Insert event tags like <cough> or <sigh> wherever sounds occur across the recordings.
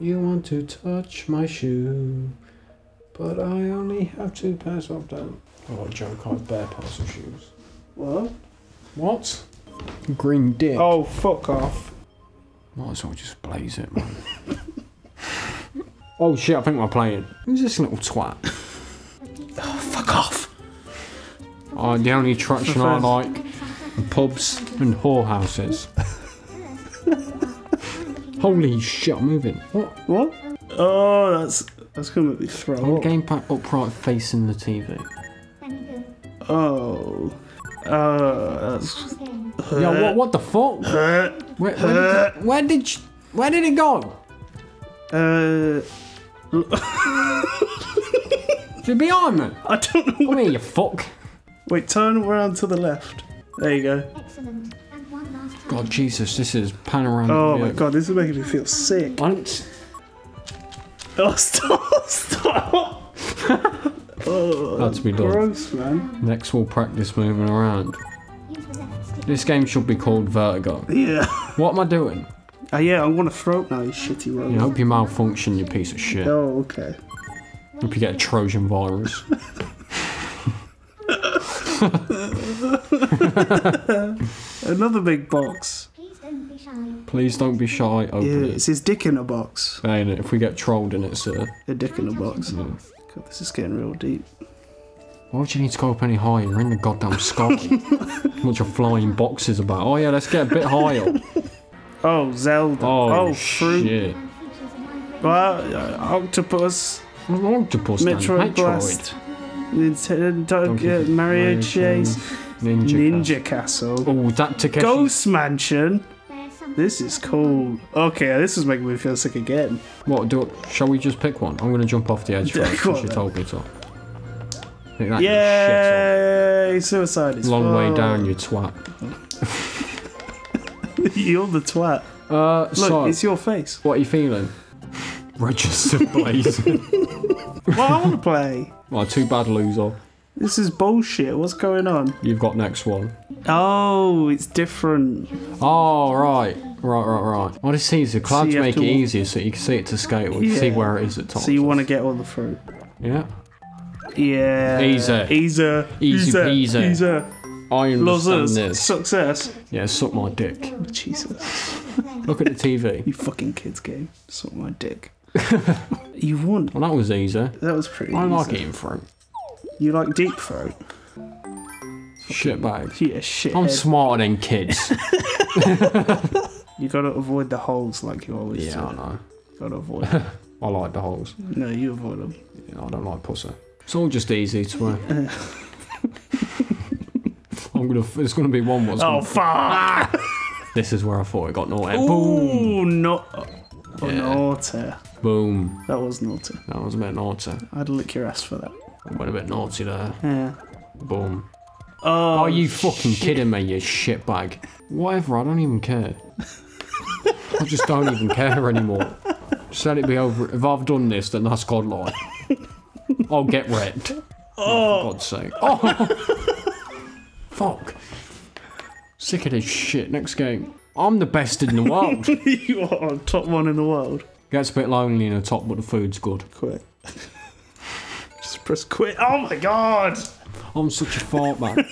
You want to touch my shoe, but I only have two pairs of them. Oh, what joke! I have bare pairs of shoes. What? What? Green dick. Oh, fuck off. Might as well just blaze it, man. <laughs> oh shit! I think we're playing. Who's this little twat? <laughs> Oh, fuck off. Oh, the only attraction I like pubs and whorehouses. <laughs> Holy shit! I'm moving. What? What? Oh, that's that's gonna make me I'm throw up. gamepad upright facing the TV. Oh. Uh, that's. Yeah, what, what the fuck? Where, where, did, where did you, where did it go? Uh, <laughs> Is it behind me? I don't know. Come here, you fuck. Wait, turn around to the left. There you go. Excellent. God, Jesus, this is panoramic. Oh my god, this is making me feel sick. I don't, Oh, stop! <laughs> Stop! oh, to be done. gross, man. next we'll practice moving around. This game should be called Vertigo. Yeah. What am I doing? Oh, yeah, I'm gonna throw up now, you shitty I robot. hope you malfunction, you piece of shit. Oh, okay. Hope you get a Trojan virus. <laughs> <laughs> Another big box. Please don't be shy. Please don't be shy, open Yeah, it. it's his dick in a box. Ain't it? If we get trolled in it, sir. A dick in a box. Yeah. God, this is getting real deep. Why would you need to go up any higher? You're in the goddamn sky. <laughs> what your flying boxes about? Oh yeah, let's get a bit higher. <laughs> Oh, Zelda. Oh, Oh, fruit. shit. Features of my Well, uh, octopus. Octopus. Metroid Metroid. Blast. Nintendo, Donkey yeah, Mario Chase. Ninja. Ninja Castle. Oh, that Takeshi. Ghost Mansion. This is cool. Okay, this is making me feel sick again. What? Do? Shall we just pick one? I'm gonna jump off the edge <laughs> Yeah, first. go Because on you told me to. Pick that, you shit Yay! Suicide is Long way down, you twat. <laughs> You're the twat. Uh, Look, so it's your face. what are you feeling? <laughs> Register, please. Well, I want to play. well, too bad, loser. This is bullshit. What's going on? You've got next one. Oh, it's different. Oh, right. Right, right, right. What is easier? Clouds have make it easier so you can see it to scale. You can see where it is at top. So you want to get all the fruit? Yeah. Yeah. Easy. Easy. Easy peasy. Easy. I understand Losers. this. Success. Yeah, suck my dick. Jesus. Look at the TV. <laughs> You fucking kids game. Suck my dick. <laughs> you won. Well, that was easy. That was pretty I like easy. eating fruit. You like deep throat? Shit bag. Yeah, shit. I'm smarter than kids. <laughs> You gotta avoid the holes like you always yeah, I do. know. Gotta avoid <laughs> them. I like the holes. no, you avoid them. Yeah, I don't like pussy. It's all just easy to wear. <laughs> I'm gonna. It's gonna be one. What's Oh, fuck! this is where I thought it got naughty. Boom. Ooh, no. Oh, Yeah. naughty. Boom. That was naughty. That was a bit naughty. I'd lick your ass for that. Went a bit naughty there. Yeah. Boom. Oh, Are you fucking kidding me, you shitbag? Whatever, I don't even care. I just don't even care anymore. Just let it be over. If I've done this, then that's God godlike. I'll get wrecked. Oh, for oh. God's sake. Oh! Fuck. Sick of this shit. Next game. I'm the best in the world. <laughs> you are top one in the world. Gets a bit lonely in the top, but the food's good. Quit. Just press quit. Oh my god! I'm such a fart man. <laughs>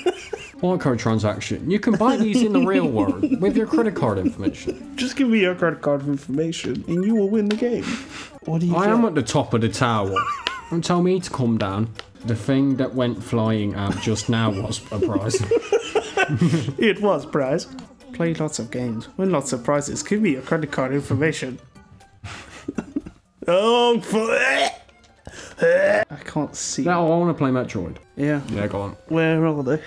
Microtransaction. You can buy these in the real world with your credit card information. Just give me your credit card information and you will win the game. What do you I get? am at the top of the tower. Don't tell me to come down. The thing that went flying out just now was a prize. <laughs> It was prize. Play lots of games, win lots of prizes. Give me your credit card information. <laughs> oh, fuck. <laughs> I can't see. now I want to play Metroid. Yeah, Yeah, go on. where are they?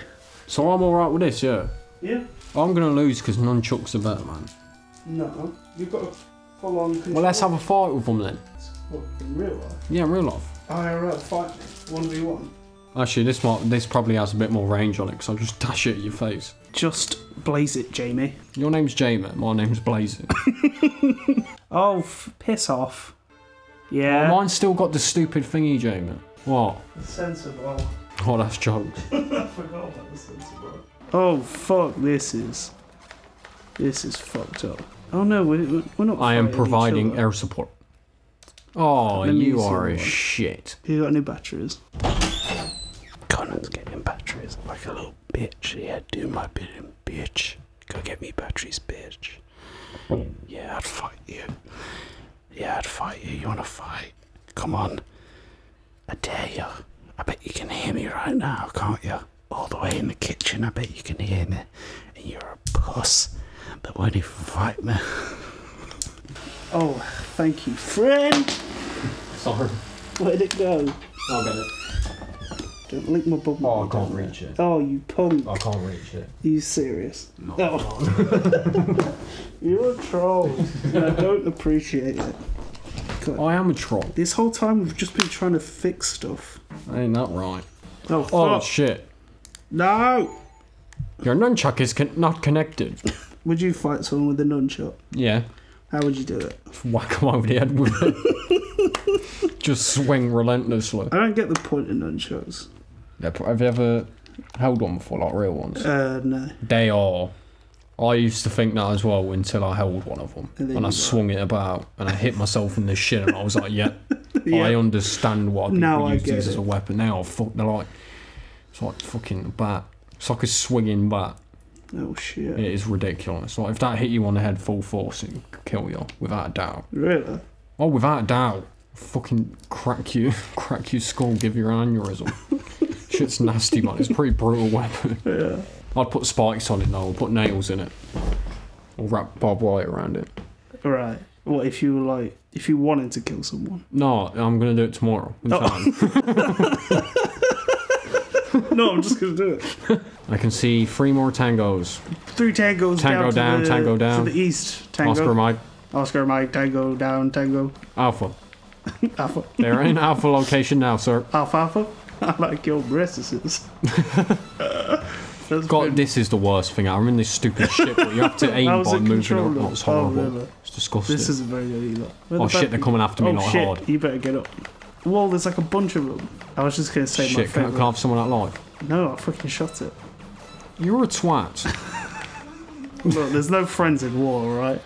So I'm alright with this, yeah. Yeah. I'm gonna lose because nunchucks are better, man. No, you've got to full on control. Well, let's have a fight with them then. What, in real life? Yeah, in real life. IRL fight one v one. Actually, this might this probably has a bit more range on it because I'll just dash it at your face. Just blaze it, Jamie. Your name's Jamie, my name's Blazing. <laughs> Oh, f- piss off. Yeah. Mine's still got the stupid thingy, Jamie. What? Sensible. Oh, that's jokes. <laughs> I forgot about the sensible. Oh fuck! This is. This is fucked up. Oh no, we're, we're not. I am providing air support. Oh, Let you are a one. shit. You got any batteries? Connor's getting batteries like a little bitch. Yeah, do my bidding, bitch. Go get me batteries, bitch. Yeah, I'd fight you. Yeah, I'd fight you. You wanna fight? Come on. I dare you. I bet you can hear me right now, can't you? All the way in the kitchen, I bet you can hear me. And you're a puss that won't even fight me. <laughs> Oh, thank you, friend. Sorry. Where'd it go? I'll get it. Don't lick my bum. Oh, I can't reach it. Oh, you punk. I can't reach it. Are you serious? No. <laughs> You're a troll. and I don't appreciate it. God. I am a troll. This whole time we've just been trying to fix stuff. Ain't that right? Oh, Oh, fuck. shit. no! Your nunchuck is con- not connected. <laughs> Would you fight someone with a nunchuck? Yeah. How would you do it? Whack him over the head with it. <laughs> Just swing relentlessly. I don't get the point of nunchucks. Have you ever held one before, like real ones? Uh, no. They are. I used to think that as well until I held one of them. And And I you swung it about and I hit myself in the shin and I was like, yeah, <laughs> Yeah. I understand why people Now I use these as a weapon. Now, fuck, they're like, it's like fucking bat. It's like a swinging bat. Oh, shit. It is ridiculous. Like, if that hit you on the head full force, it could kill you, without a doubt. Really? Oh, without a doubt. Fucking crack you, <laughs> crack your skull, give you an aneurysm. <laughs> Shit's nasty, man. It's a pretty brutal weapon. <laughs> Yeah. I'd put spikes on it though, or put nails in it. Or wrap barbed wire around it. Right. What if you were like, if you wanted to kill someone? No, I'm gonna do it tomorrow. in Oh. time. <laughs> no, I'm just gonna do it. I can see three more tangos. Three tangos Tango down, down, the, tango down. to the east. Tango. Oscar Mike Oscar Mike, tango down, tango. Alpha. <laughs> Alpha. They're in Alpha location now, sir. Alpha, alpha. <laughs> I like your breasts. <laughs> God, been- this is the worst thing. I'm in this stupid shit, but you have to <laughs> aim by moving it. Oh, it's Oh, horrible. really? It's disgusting. This isn't very good either. Where oh shit, they're coming after me oh like shit, hard. you better get up. Well, there's like a bunch of them. I was just gonna say my Shit, can I have someone out live? No, I fucking shot it. You're a twat. Look, there's no friends in war, right?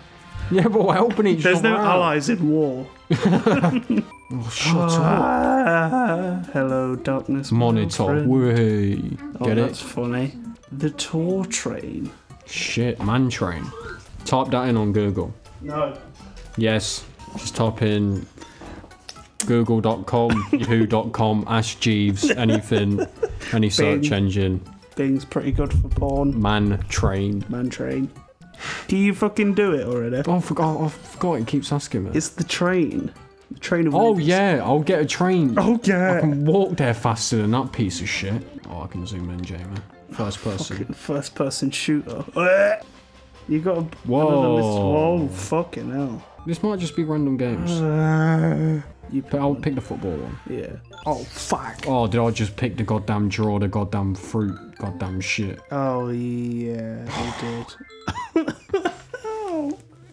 <laughs> yeah, but we're helping each other. There's no out. allies in war. <laughs> Oh, shut up. Ah, hello, darkness. Monitor. Way. Oh, Get that's it? funny. The tour train. Shit, man train. Type that in on Google. No. Yes. Just type in google.com, <laughs> yahoo.com, Ask Jeeves, anything, any search Bing. engine, Bing's pretty good for porn. man train. Man train. Do you fucking do it already? Oh, I forgot, I forgot, it keeps asking me. It's the train. The train of Oh, ninjas. yeah, I'll get a train. Oh yeah. I can walk there faster than that piece of shit. Oh, I can zoom in, Jamie. First person. Fucking first person shooter. Ugh. <laughs> You got a Whoa. another list. Whoa, fucking hell. This might just be random games. Uh, you But I'll pick the football one. yeah. Oh fuck. Oh, did I just pick the goddamn draw, the goddamn fruit, goddamn shit? Oh yeah, you did. <laughs>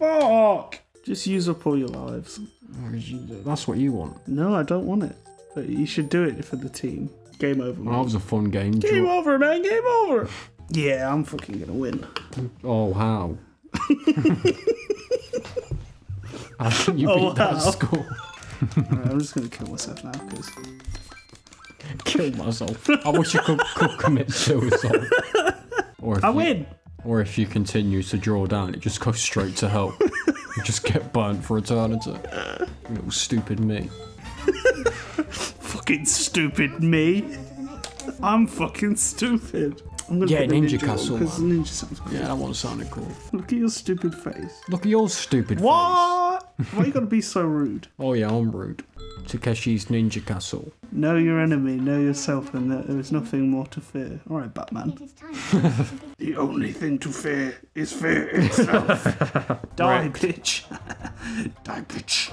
oh fuck. Just use up all your lives. Oh, That's what you want. No, I don't want it. But you should do it for the team. Game over. Well, Man. that was a fun game. Game Draw- over, man. Game over. <laughs> Yeah, I'm fucking gonna win. Oh, how? <laughs> I think you Oh, beat that how? score. <laughs> Alright, I'm just gonna kill myself now because Kill myself. I wish you could, could commit suicide. Or if I you, win. Or if you continue to draw down, it just goes straight to hell. you just get burnt for eternity. You little stupid me. <laughs> Fucking stupid me. I'm fucking stupid. I'm gonna Yeah, the Ninja Castle, because ninja sounds cool. Yeah, that one sounded cool. Look at your stupid face. Look at your stupid face. What? Why you gotta be so rude? Oh yeah, I'm rude. Takeshi's Ninja Castle. Know your enemy, know yourself, and that there is nothing more to fear. All right, Batman. It is time. <laughs> The only thing to fear is fear itself. <laughs> Die, Wrecked. bitch. <laughs> Die, bitch.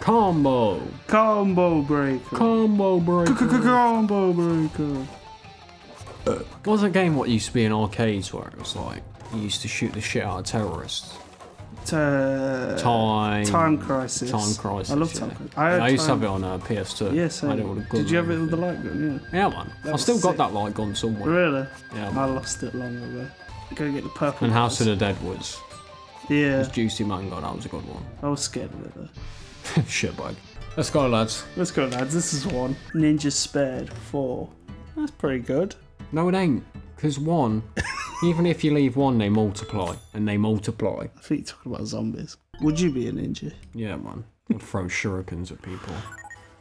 Combo! Combo breaker. Combo breaker! Combo breaker. What was a game what used to be in arcades where it was like you used to shoot the shit out of terrorists? Uh, Time. Time Crisis. Time Crisis. I love yeah. Time Crisis. I, had used to have it on uh, PS2. Yes, I I had it with a gun Did you have it with the light gun? Yeah. Yeah, man. That I still got that light gun somewhere. Really? Yeah. I lost it long ago. Go get the purple. And House of the Dead was. Yeah. was Juicy Mango. That was a good one. I was scared of it though. <laughs> Shitbag. Let's go, lads. Let's go, lads. This is one. Ninja spared four. That's pretty good. No, it ain't. Because one, <laughs> even if you leave one, they multiply. And they multiply. I think you're talking about zombies. Would you be a ninja? Yeah, man. I'd throw shurikens at people.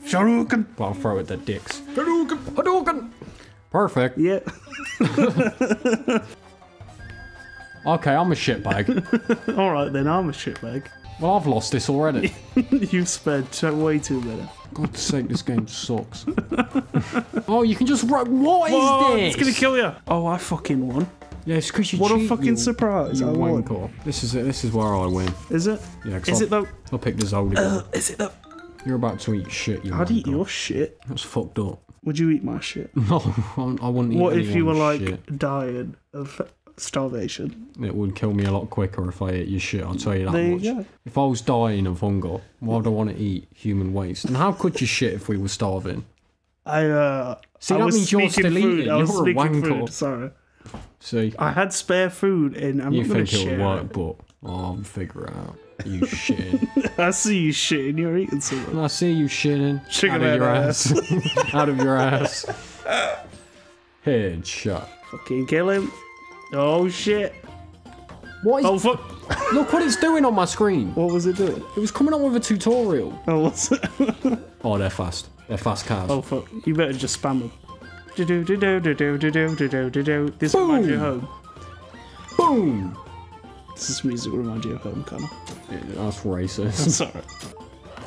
Sharukan. Well, I'll throw it at their dicks. Hadouken! Hadouken! Perfect. Yeah. <laughs> Okay, I'm a shitbag. <laughs> All right then. I'm a shitbag. well, I've lost this already. <laughs> You've spent way too many. God's sake, this game sucks. oh, you can just run. What is Whoa, this? it's gonna kill you. Oh, I fucking won. Yeah, it's because you What a fucking you- surprise! You I won. wanker. This is it. This is where I win. Is it? Yeah, Is I'll, it though? I'll pick the Zoldy. Uh, is it though? You're about to eat shit. You I'd eat your shit. That's fucked up. Would you eat my shit? <laughs> No, I I wouldn't eat What if you were like shit. dying of starvation? It would kill me a lot quicker if I ate your shit. I'll tell you that There much. you go. If I was dying of hunger, why would I want to eat human waste? And how could you shit if we were starving? I uh. See, I that was means you're still food. eating. I You're a wanker. food. Sorry. See, I had spare food, and I'm you not gonna think it'll share. work, it. but oh, I'll figure it out. You shitting. <laughs> I see you shitting. You're eating something. I see you shitting Chicken out of your head ass. <laughs> out of your <laughs> ass. Headshot. Fucking kill him. Oh shit. What is? Oh fuck. Look what it's doing on my screen. What was it doing? It was coming up with a tutorial. Oh, what's it? Oh, they're fast. They're fast cars. Oh fuck. You better just spam them. Do do do do do do do do do do do. This reminds you of home. Boom. This is music reminds you of home, Connor. Yeah, that's racist. Sorry.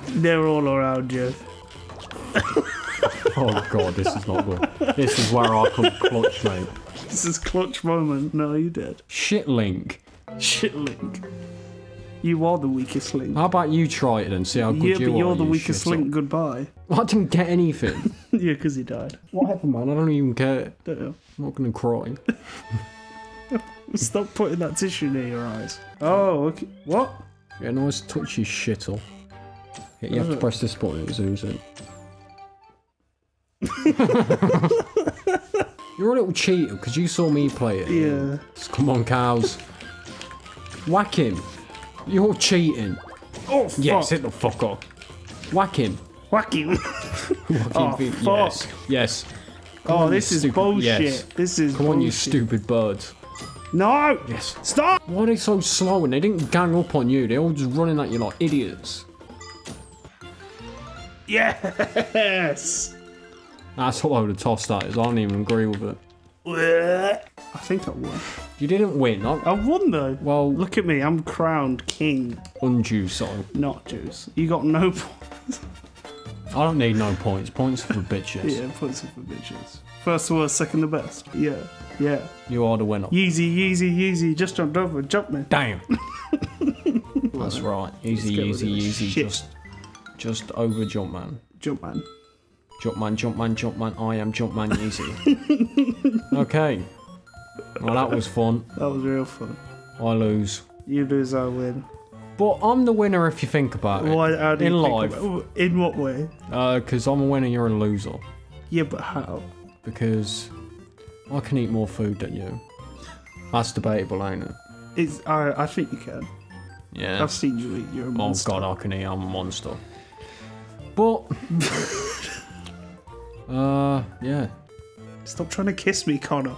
They're all around you. <laughs> oh god, this is not good. This is where I come clutch, mate. This is clutch moment. No, you did. Shit, Link. Shit, Link. You are the weakest link. How about you try it and see how good yeah, you but are? you're the you weakest link. Goodbye. <laughs> I didn't get anything. <laughs> yeah, because he died. What happened, man. I don't even care. Don't know. I'm not gonna cry. <laughs> Stop putting that tissue near your eyes. Oh, okay. What? Yeah, nice touchy shittle. Yeah, you have to Oh. press this button, it zooms in. You're a little cheater because you saw me play it. Yeah. Come on, cows. Whack him. You're cheating. Oh, fuck. Yes, hit the fuck up. Whack him. Whack him. <laughs> Whack Oh, him. fuck. Yes. Yes. Oh, Come oh, on, this is bullshit. yes. This is Come on, you stupid birds. No! Yes. Stop! Why are they so slow and they didn't gang up on you? They're all just running at you like idiots. Yes! That's a load of toss that is. I don't even agree with it. I think I won. You didn't win. I, I won though. well, Look at me, I'm crowned king, undue so. not Juice. You got no <laughs> points. I don't need no points. Points for bitches. Yeah, points for bitches. First the worst, second the best. Yeah, yeah. You are the winner. Yeezy, Yeezy, Yeezy, just jumped over, jump me. Damn. <laughs> That's right. Easy, get rid easy, easy. Just, just over jump man. Jump man. Jump man, jump man, jump man. I am jump man. Easy. <laughs> okay. Well, that was fun. That was real fun. I lose, You lose, I win. but I'm the winner if you think about it. Why, how do you In think life. about- in what way? Uh, because I'm a winner, you're a loser. Yeah, but how? Because I can eat more food than you. That's debatable, ain't it? It's, I, I think you can. Yeah. I've seen you eat. You're a oh, monster. Oh god, I can eat. I'm a monster. But, <laughs> uh, yeah. Stop trying to kiss me, Connor.